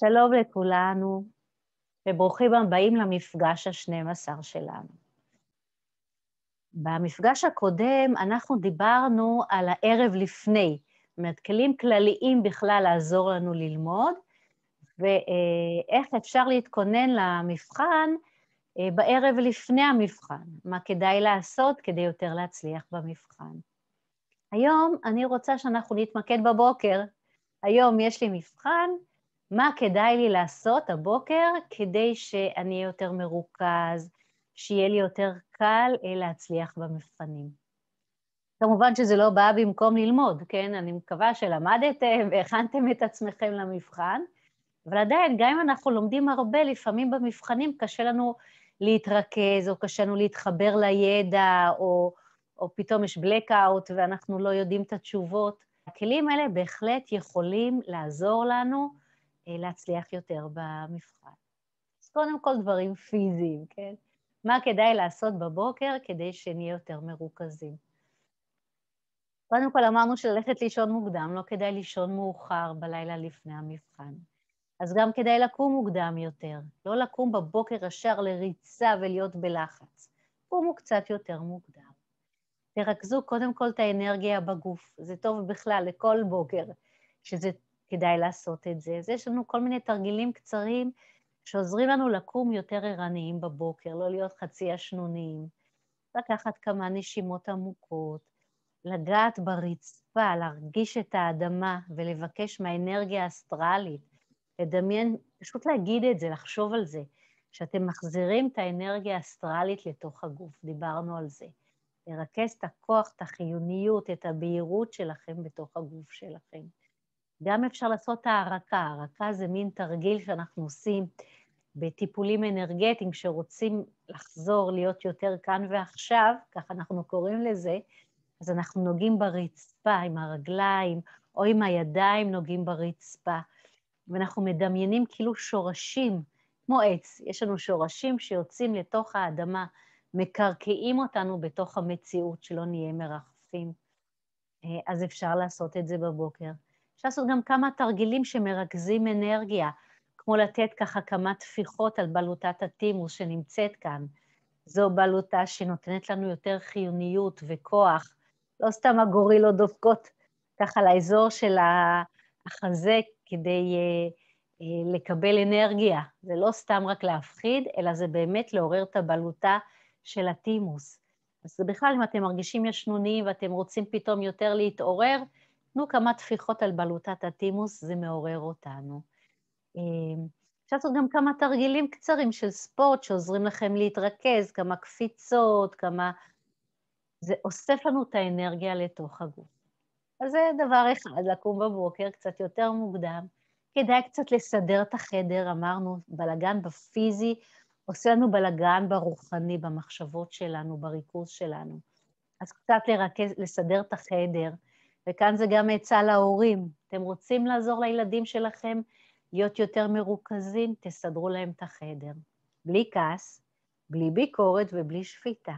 שלום לכולנו, וברוכים הבאים למפגש ה-12 שלנו. במפגש הקודם אנחנו דיברנו על הערב לפני, זאת אומרת, כלים כלליים בכלל לעזור לנו ללמוד, ואיך אפשר להתכונן למבחן אה, בערב לפני המבחן, מה כדאי לעשות כדי יותר להצליח במבחן. היום אני רוצה שאנחנו נתמקד בבוקר. היום יש לי מבחן, מה כדאי לי לעשות הבוקר כדי שאני אהיה יותר מרוכז, שיהיה לי יותר קל אה, להצליח במבחנים. כמובן שזה לא בא במקום ללמוד, כן? אני מקווה שלמדתם והכנתם את עצמכם למבחן, אבל עדיין, גם אם אנחנו לומדים הרבה, לפעמים במבחנים קשה לנו להתרכז, או קשה לנו להתחבר לידע, או, או פתאום יש blackout ואנחנו לא יודעים את התשובות. הכלים האלה בהחלט יכולים לעזור לנו להצליח יותר במבחן. אז קודם כל דברים פיזיים, כן? מה כדאי לעשות בבוקר כדי שנהיה יותר מרוכזים. קודם כל אמרנו שללכת לישון מוקדם, לא כדאי לישון מאוחר בלילה לפני המבחן. אז גם כדאי לקום מוקדם יותר, לא לקום בבוקר ישר לריצה ולהיות בלחץ. קומו קצת יותר מוקדם. תרכזו קודם כל את האנרגיה בגוף, זה טוב בכלל לכל בוקר, שזה כדאי לעשות את זה. אז יש לנו כל מיני תרגילים קצרים שעוזרים לנו לקום יותר ערניים בבוקר, לא להיות חצי ישנוניים. לקחת כמה נשימות עמוקות, לגעת ברצפה, להרגיש את האדמה ולבקש מהאנרגיה האסטרלית, לדמיין, פשוט להגיד את זה, לחשוב על זה, שאתם מחזירים את האנרגיה האסטרלית לתוך הגוף, דיברנו על זה. לרכז את הכוח, את החיוניות, את הבהירות שלכם בתוך הגוף שלכם. גם אפשר לעשות הערקה, הערקה זה מין תרגיל שאנחנו עושים בטיפולים אנרגטיים, שרוצים לחזור להיות יותר כאן ועכשיו, ככה אנחנו קוראים לזה, אז אנחנו נוגעים ברצפה עם הרגליים, או עם הידיים נוגעים ברצפה, ואנחנו מדמיינים כאילו שורשים, כמו עץ, יש לנו שורשים שיוצאים לתוך האדמה, מקרקעים אותנו בתוך המציאות, שלא נהיה מרחפים. אה, אז אפשר לעשות את זה בבוקר. אפשר לעשות גם כמה תרגילים שמרכזים אנרגיה, כמו לתת ככה כמה טפיחות על בלוטת הטימוס שנמצאת כאן. זו בלוטה שנותנת לנו יותר חיוניות וכוח. לא סתם הגורילות דופקות ככה לאזור של החזה כדי uh, uh, לקבל אנרגיה. זה לא סתם רק להפחיד, אלא זה באמת לעורר את הבלוטה של הטימוס. אז בכלל, אם אתם מרגישים ישנוניים ואתם רוצים פתאום יותר להתעורר, תנו כמה טפיחות על בלוטת הטימוס, זה מעורר אותנו. אמ, אפשר לעשות גם כמה תרגילים קצרים של ספורט שעוזרים לכם להתרכז, כמה קפיצות, כמה... זה אוסף לנו את האנרגיה לתוך הגוף. אז זה דבר אחד, לקום בבוקר קצת יותר מוקדם. כדאי קצת לסדר את החדר, אמרנו, בלגן בפיזי עושה לנו בלגן ברוחני, במחשבות שלנו, בריכוז שלנו. אז קצת לרכז, לסדר את החדר, וכאן זה גם עצה להורים. אתם רוצים לעזור לילדים שלכם להיות יותר מרוכזים? תסדרו להם את החדר. בלי כעס, בלי ביקורת ובלי שפיטה.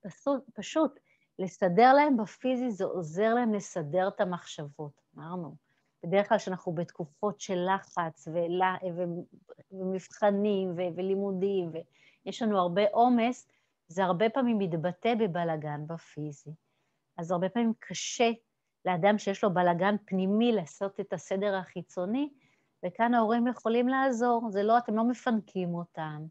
פשוט, פשוט לסדר להם בפיזי זה עוזר להם לסדר את המחשבות, אמרנו. בדרך כלל כשאנחנו בתקופות של לחץ ולה, ומבחנים ו, ולימודים, ויש לנו הרבה עומס, זה הרבה פעמים מתבטא בבלגן בפיזי. אז הרבה פעמים קשה לאדם שיש לו בלגן פנימי לעשות את הסדר החיצוני, וכאן ההורים יכולים לעזור. זה לא, אתם לא מפנקים אותם,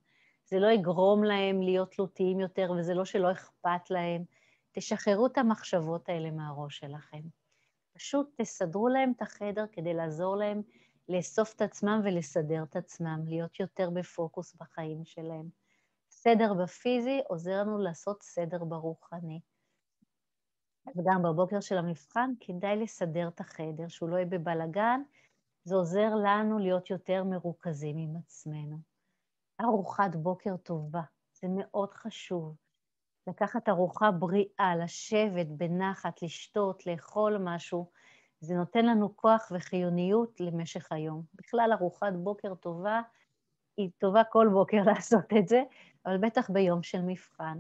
זה לא יגרום להם להיות תלותיים יותר, וזה לא שלא אכפת להם. תשחררו את המחשבות האלה מהראש שלכם. פשוט תסדרו להם את החדר כדי לעזור להם לאסוף את עצמם ולסדר את עצמם, להיות יותר בפוקוס בחיים שלהם. סדר בפיזי עוזר לנו לעשות סדר ברוחני. וגם בבוקר של המבחן כדאי לסדר את החדר, שהוא לא יהיה בבלגן, זה עוזר לנו להיות יותר מרוכזים עם עצמנו. ארוחת בוקר טובה, זה מאוד חשוב. לקחת ארוחה בריאה, לשבת בנחת, לשתות, לאכול משהו, זה נותן לנו כוח וחיוניות למשך היום. בכלל, ארוחת בוקר טובה, היא טובה כל בוקר לעשות את זה, אבל בטח ביום של מבחן.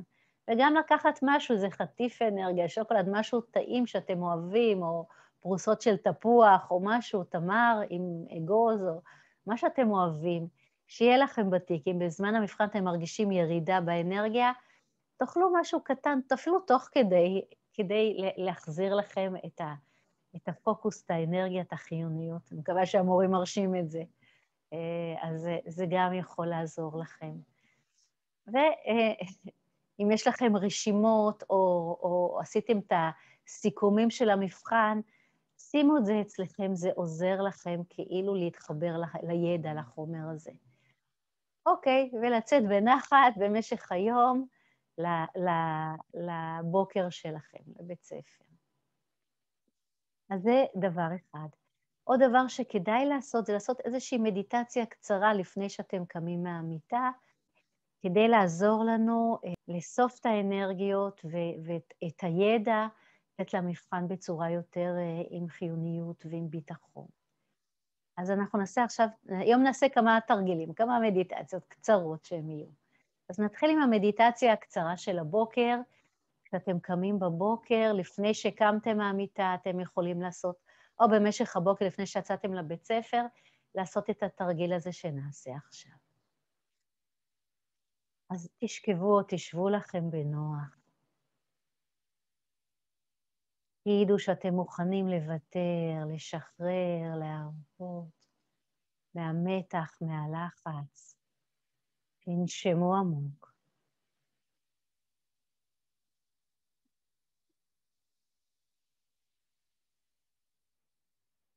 וגם לקחת משהו, איזה חטיף אנרגיה, שוקולד, משהו טעים שאתם אוהבים, או פרוסות של תפוח, או משהו, תמר עם אגוז, או מה שאתם אוהבים, שיהיה לכם בתיק. אם בזמן המבחן אתם מרגישים ירידה באנרגיה, תאכלו משהו קטן, אפילו תוך כדי, כדי להחזיר לכם את, ה, את הפוקוס, את האנרגיה, את החיוניות. אני מקווה שהמורים מרשים את זה. אה, אז זה גם יכול לעזור לכם. ואם יש לכם רשימות או, או עשיתם את הסיכומים של המבחן, שימו את זה אצלכם, זה עוזר לכם כאילו להתחבר לידע, לחומר הזה. אוקיי, ולצאת בנחת במשך היום לבוקר שלכם, לבית ספר. אז זה דבר אחד. עוד דבר שכדאי לעשות זה לעשות איזושהי מדיטציה קצרה לפני שאתם קמים מהמיטה, כדי לעזור לנו אה, לאסוף את האנרגיות ואת הידע, לתת למבחן בצורה יותר אה, עם חיוניות ועם ביטחון. אז אנחנו נעשה עכשיו, היום נעשה כמה תרגילים, כמה מדיטציות קצרות שהם יהיו. אז נתחיל עם המדיטציה הקצרה של הבוקר. כשאתם קמים בבוקר, לפני שקמתם מהמיטה, אתם יכולים לעשות, או במשך הבוקר לפני שיצאתם לבית ספר, לעשות את התרגיל הזה שנעשה עכשיו. אז תשכבו או תשבו לכם בנוח. תגידו שאתם מוכנים לוותר, לשחרר, להרפות מהמתח, מהלחץ. תנשמו עמוק.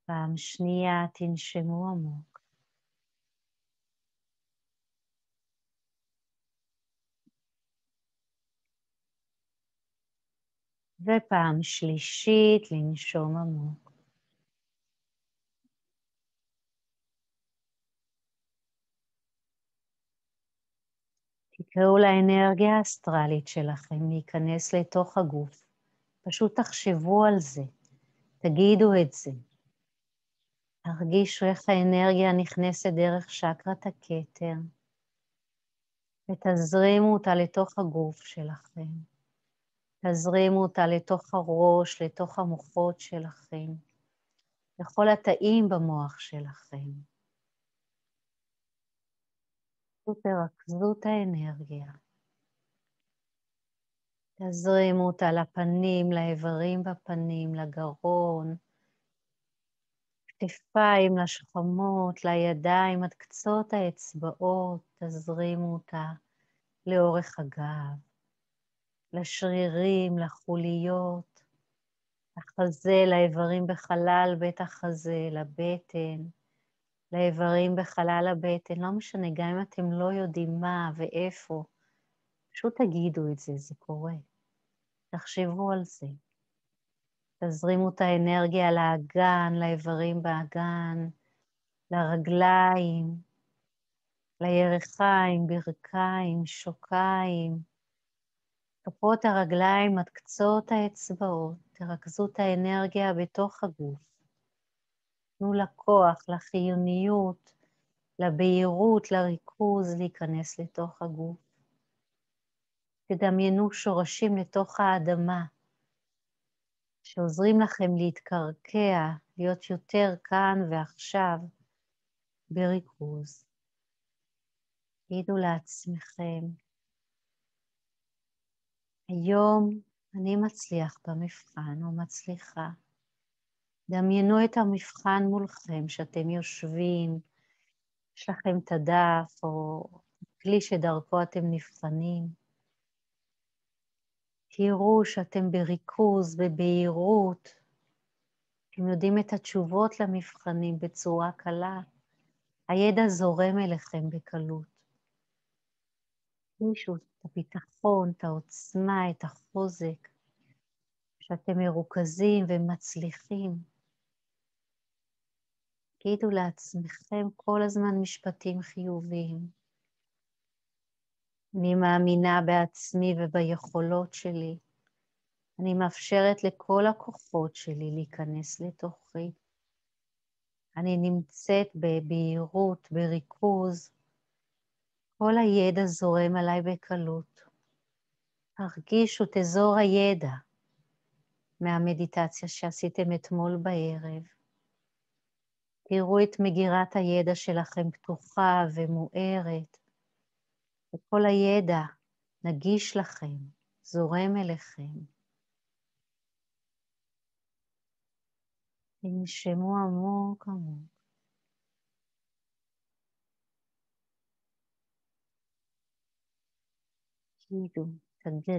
פעם שנייה תנשמו עמוק. ופעם שלישית, לנשום עמוק. תקראו לאנרגיה האסטרלית שלכם להיכנס לתוך הגוף. פשוט תחשבו על זה, תגידו את זה. תרגישו איך האנרגיה נכנסת דרך שקרת הכתר, ותזרימו אותה לתוך הגוף שלכם. תזרימו אותה לתוך הראש, לתוך המוחות שלכם, לכל התאים במוח שלכם. תרכזו את האנרגיה. תזרימו אותה לפנים, לאיברים בפנים, לגרון, כתפיים, לשכמות, לידיים, עד קצות האצבעות, תזרימו אותה לאורך הגב. לשרירים, לחוליות, לחזה, לאיברים בחלל בית החזה, לבטן, לאיברים בחלל הבטן, לא משנה, גם אם אתם לא יודעים מה ואיפה, פשוט תגידו את זה, זה קורה. תחשבו על זה. תזרימו את האנרגיה לאגן, לאיברים באגן, לרגליים, לירכיים, ברכיים, שוקיים, כפות הרגליים עד קצות האצבעות, תרכזו את האנרגיה בתוך הגוף. תנו לכוח, לחיוניות, לבהירות, לריכוז להיכנס לתוך הגוף. תדמיינו שורשים לתוך האדמה, שעוזרים לכם להתקרקע, להיות יותר כאן ועכשיו בריכוז. תגידו לעצמכם, היום אני מצליח במבחן או מצליחה. דמיינו את המבחן מולכם, שאתם יושבים, יש לכם את הדף או כלי שדרכו אתם נבחנים. תראו שאתם בריכוז, בבהירות, אתם יודעים את התשובות למבחנים בצורה קלה. הידע זורם אליכם בקלות. תרגישו את הביטחון, את העוצמה, את החוזק, שאתם מרוכזים ומצליחים. תגידו לעצמכם כל הזמן משפטים חיוביים. אני מאמינה בעצמי וביכולות שלי. אני מאפשרת לכל הכוחות שלי להיכנס לתוכי. אני נמצאת בבהירות, בריכוז, כל הידע זורם עליי בקלות. תרגישו את אזור הידע מהמדיטציה שעשיתם אתמול בערב. תראו את מגירת הידע שלכם פתוחה ומוארת, וכל הידע נגיש לכם, זורם אליכם. תנשמו עמוק עמוק. תגידו,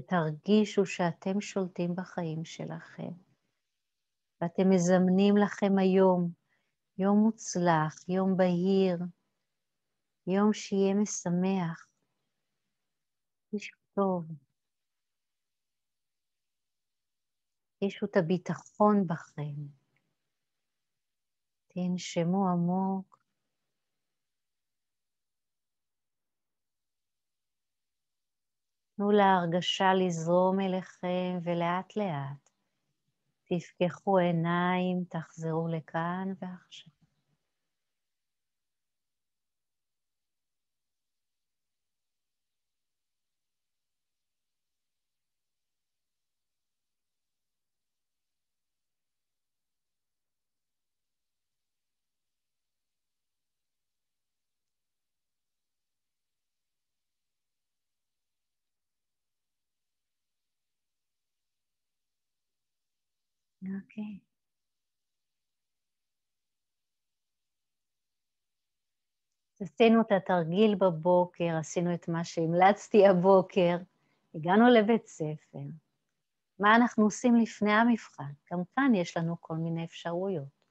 תרגישו שאתם שולטים בחיים שלכם, ואתם מזמנים לכם היום יום מוצלח, יום בהיר, יום שיהיה משמח, איש טוב. תרגישו את הביטחון בכם. תנשמו עמוק. תנו להרגשה לזרום אליכם ולאט לאט תפקחו עיניים, תחזרו לכאן ועכשיו. אוקיי. עשינו את התרגיל בבוקר, עשינו את מה שהמלצתי הבוקר, הגענו לבית ספר. מה אנחנו עושים לפני המבחן? גם כאן יש לנו כל מיני אפשרויות.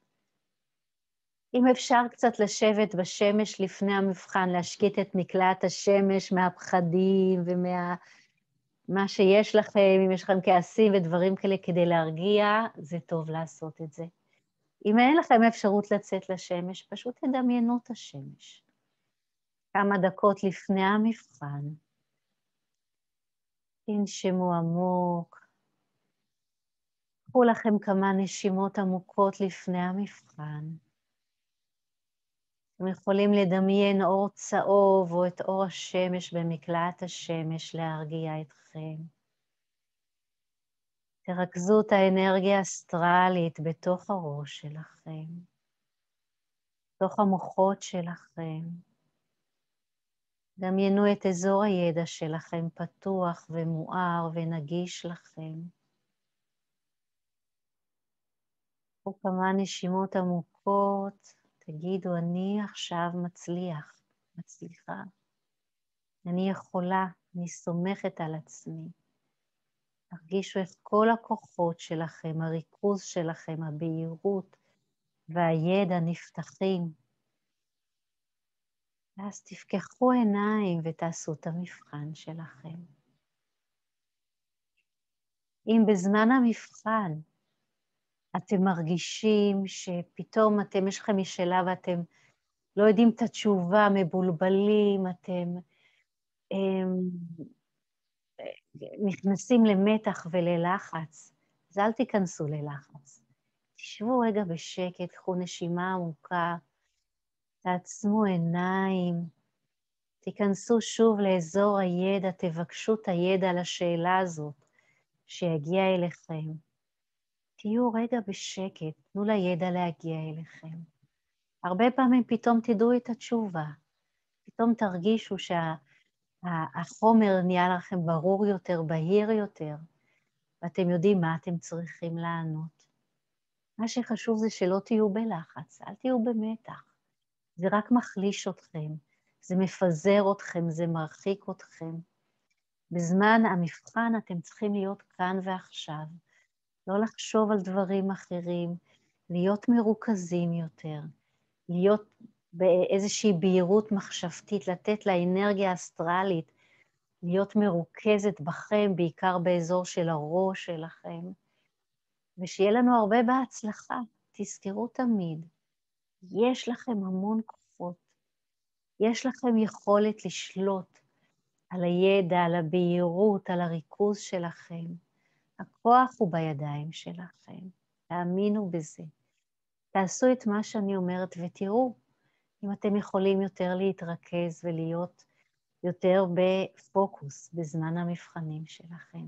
אם אפשר קצת לשבת בשמש לפני המבחן, להשקיט את מקלעת השמש מהפחדים ומה... מה שיש לכם, אם יש לכם כעסים ודברים כאלה כדי להרגיע, זה טוב לעשות את זה. אם אין לכם אפשרות לצאת לשמש, פשוט תדמיינו את השמש. כמה דקות לפני המבחן, תנשמו עמוק, קחו לכם כמה נשימות עמוקות לפני המבחן. אתם יכולים לדמיין אור צהוב או את אור השמש במקלעת השמש להרגיע אתכם. תרכזו את האנרגיה האסטרלית בתוך הראש שלכם, בתוך המוחות שלכם. דמיינו את אזור הידע שלכם פתוח ומואר ונגיש לכם. קחו כמה נשימות עמוקות. תגידו, אני עכשיו מצליח, מצליחה. אני יכולה, אני סומכת על עצמי. תרגישו את כל הכוחות שלכם, הריכוז שלכם, הבהירות והידע נפתחים. ואז תפקחו עיניים ותעשו את המבחן שלכם. אם בזמן המבחן אתם מרגישים שפתאום אתם, יש לכם משאלה ואתם לא יודעים את התשובה, מבולבלים, אתם הם, נכנסים למתח וללחץ, אז אל תיכנסו ללחץ. תשבו רגע בשקט, קחו נשימה עמוקה, תעצמו עיניים, תיכנסו שוב לאזור הידע, תבקשו את הידע לשאלה הזאת שיגיע אליכם. תהיו רגע בשקט, תנו לידע להגיע אליכם. הרבה פעמים פתאום תדעו את התשובה, פתאום תרגישו שהחומר שה, נהיה לכם ברור יותר, בהיר יותר, ואתם יודעים מה אתם צריכים לענות. מה שחשוב זה שלא תהיו בלחץ, אל תהיו במתח. זה רק מחליש אתכם, זה מפזר אתכם, זה מרחיק אתכם. בזמן המבחן אתם צריכים להיות כאן ועכשיו. לא לחשוב על דברים אחרים, להיות מרוכזים יותר, להיות באיזושהי בהירות מחשבתית, לתת לאנרגיה האסטרלית להיות מרוכזת בכם, בעיקר באזור של הראש שלכם, ושיהיה לנו הרבה בהצלחה. תזכרו תמיד, יש לכם המון כוחות, יש לכם יכולת לשלוט על הידע, על הבהירות, על הריכוז שלכם. הכוח הוא בידיים שלכם, תאמינו בזה. תעשו את מה שאני אומרת ותראו אם אתם יכולים יותר להתרכז ולהיות יותר בפוקוס בזמן המבחנים שלכם.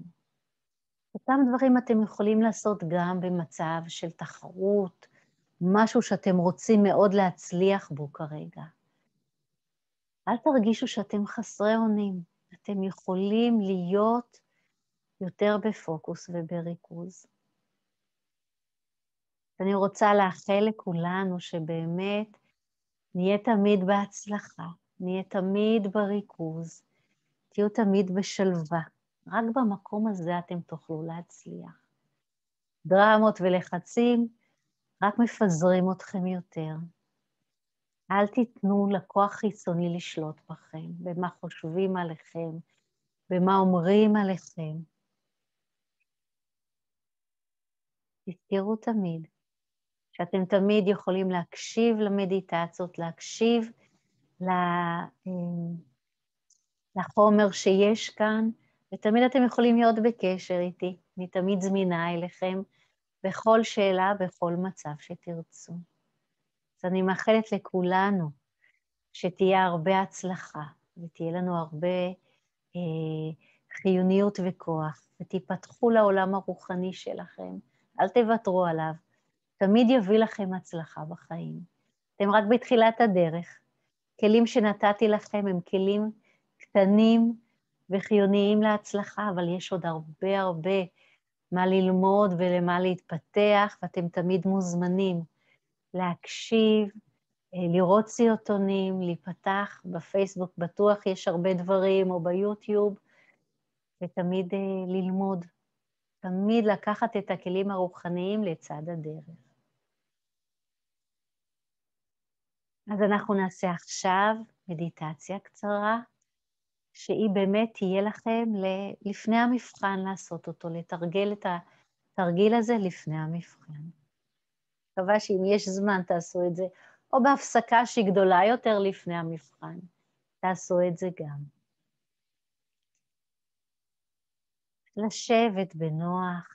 אותם דברים אתם יכולים לעשות גם במצב של תחרות משהו שאתם רוצים מאוד להצליח בו כרגע. אל תרגישו שאתם חסרי אונים. אתם יכולים להיות יותר בפוקוס ובריכוז. אני רוצה לאחל לכולנו שבאמת נהיה תמיד בהצלחה, נהיה תמיד בריכוז, תהיו תמיד בשלווה. רק במקום הזה אתם תוכלו להצליח. דרמות ולחצים רק מפזרים אתכם יותר. אל תיתנו לכוח חיצוני לשלוט בכם, במה חושבים עליכם, במה אומרים עליכם. תזכרו תמיד שאתם תמיד יכולים להקשיב למדיטציות, להקשיב אמ, לחומר שיש כאן, ותמיד אתם יכולים להיות בקשר איתי. אני תמיד זמינה אליכם בכל שאלה, בכל מצב שתרצו. אז אני מאחלת לכולנו שתהיה הרבה הצלחה, ותהיה לנו הרבה אה, חיוניות וכוח, ותיפתחו לעולם הרוחני שלכם. אל תוותרו עליו. תמיד יביא לכם הצלחה בחיים. אתם רק בתחילת הדרך. כלים שנתתי לכם הם כלים קטנים וחיוניים להצלחה, אבל יש עוד הרבה הרבה מה ללמוד ולמה להתפתח, ואתם תמיד מוזמנים להקשיב, אה, לראות סרטונים, להיפתח בפייסבוק, בטוח יש הרבה דברים, או ביוטיוב, ותמיד אה, ללמוד. תמיד לקחת את הכלים הרוחניים לצד הדרך. אז אנחנו נעשה עכשיו מדיטציה קצרה, שהיא באמת תהיה לכם לפני המבחן לעשות אותו, לתרגל את התרגיל הזה לפני המבחן. מקווה שאם יש זמן תעשו את זה, או בהפסקה שהיא גדולה יותר לפני המבחן, תעשו את זה גם. לשבת בנוח,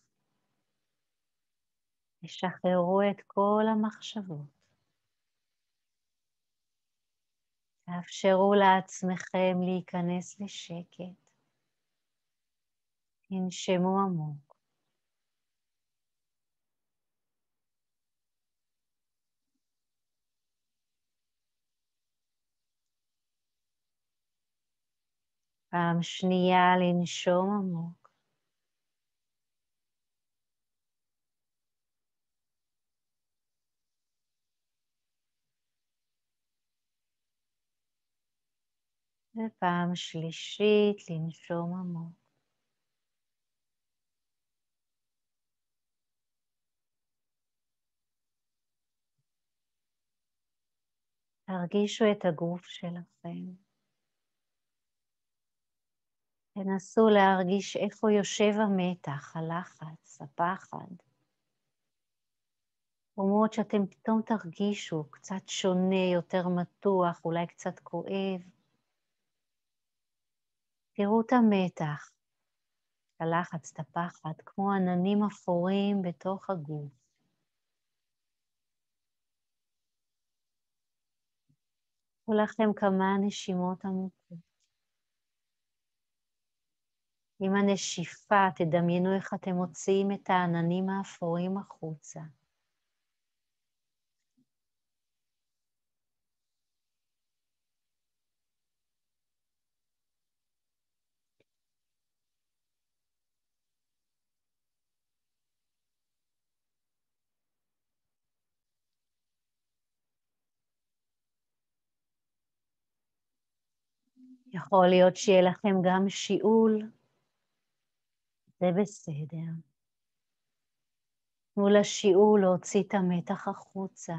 תשחררו את כל המחשבות. תאפשרו לעצמכם להיכנס לשקט. תנשמו עמוק. פעם שנייה לנשום עמוק. ופעם שלישית לנשום עמוק. תרגישו את הגוף שלכם. תנסו להרגיש איפה יושב המתח, הלחץ, הפחד. מקומות שאתם פתאום תרגישו קצת שונה, יותר מתוח, אולי קצת כואב. תראו את המתח, את הלחץ, את הפחד, כמו עננים אפורים בתוך הגוף. קחו לכם כמה נשימות עמוקות. עם הנשיפה תדמיינו איך אתם מוציאים את העננים האפורים החוצה. יכול להיות שיהיה לכם גם שיעול, זה בסדר. תנו לשיעול להוציא את המתח החוצה.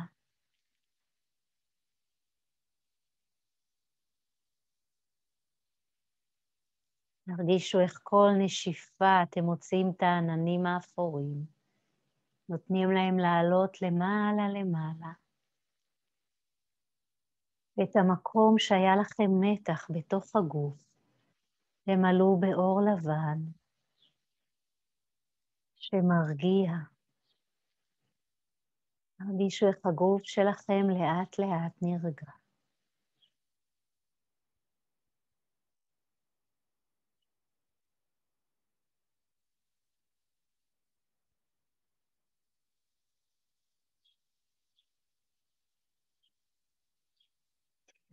תרגישו איך כל נשיפה אתם מוציאים את העננים האפורים, נותנים להם לעלות למעלה למעלה. את המקום שהיה לכם מתח בתוך הגוף, תמלאו באור לבן שמרגיע. תרגישו איך הגוף שלכם לאט לאט נרגע.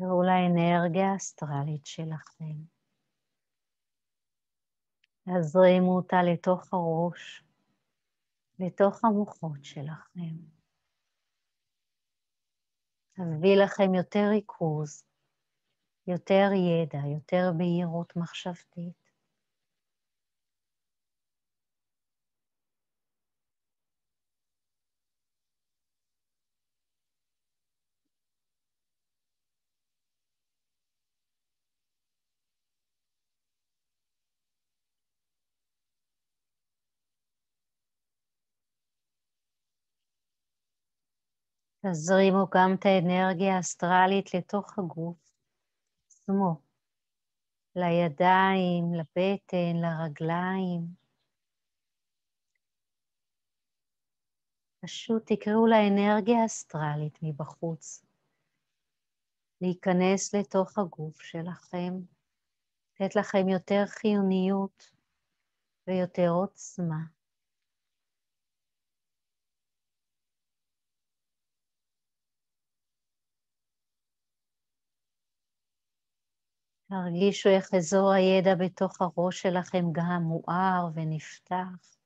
תראו לאנרגיה האסטרלית שלכם. תזרימו אותה לתוך הראש, לתוך המוחות שלכם. תביא לכם יותר ריכוז, יותר ידע, יותר בהירות מחשבתית. תזרימו גם את האנרגיה האסטרלית לתוך הגוף. עצמו, לידיים, לבטן, לרגליים. פשוט תקראו לאנרגיה האסטרלית מבחוץ, להיכנס לתוך הגוף שלכם, לתת לכם יותר חיוניות ויותר עוצמה. תרגישו איך אזור הידע בתוך הראש שלכם גם מואר ונפתח.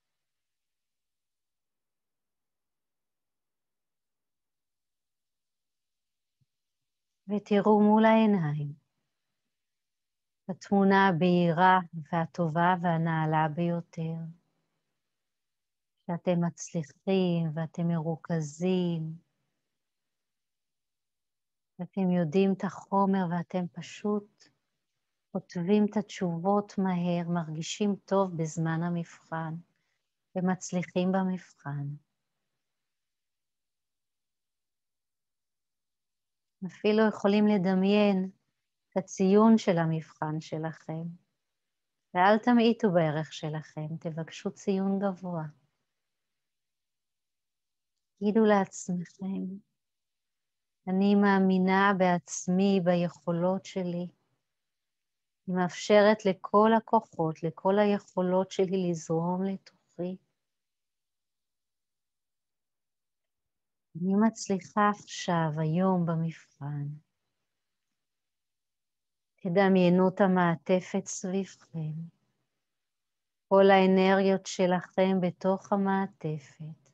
ותראו מול העיניים התמונה הבהירה והטובה והנעלה ביותר. שאתם מצליחים ואתם מרוכזים, ואתם יודעים את החומר ואתם פשוט כותבים את התשובות מהר, מרגישים טוב בזמן המבחן ומצליחים במבחן. אפילו יכולים לדמיין את הציון של המבחן שלכם, ואל תמעיטו בערך שלכם, תבקשו ציון גבוה. תגידו לעצמכם, אני מאמינה בעצמי, ביכולות שלי. היא מאפשרת לכל הכוחות, לכל היכולות שלי לזרום לתוכי. אני מצליחה עכשיו, היום, במבחן. תדמיינו את המעטפת סביבכם. כל האנרגיות שלכם בתוך המעטפת.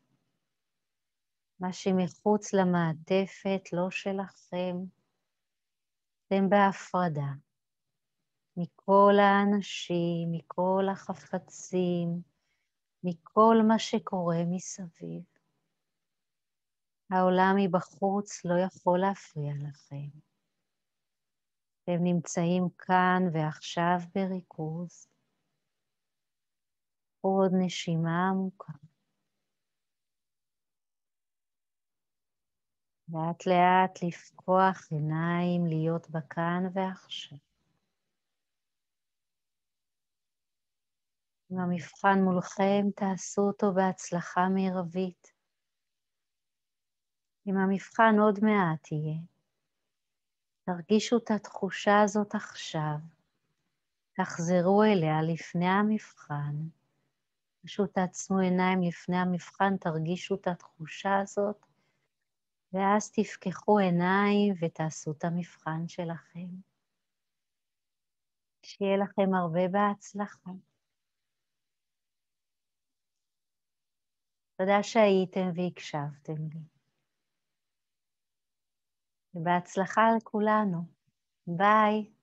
מה שמחוץ למעטפת לא שלכם, אתם בהפרדה. מכל האנשים, מכל החפצים, מכל מה שקורה מסביב. העולם מבחוץ לא יכול להפריע לכם. אתם נמצאים כאן ועכשיו בריכוז. עוד נשימה עמוקה. לאט לאט לפקוח עיניים, להיות בכאן ועכשיו. אם המבחן מולכם, תעשו אותו בהצלחה מרבית. אם המבחן עוד מעט יהיה, תרגישו את התחושה הזאת עכשיו. תחזרו אליה לפני המבחן. פשוט תעצמו עיניים לפני המבחן, תרגישו את התחושה הזאת, ואז תפקחו עיניים ותעשו את המבחן שלכם. שיהיה לכם הרבה בהצלחה. תודה שהייתם והקשבתם לי. ובהצלחה לכולנו. ביי.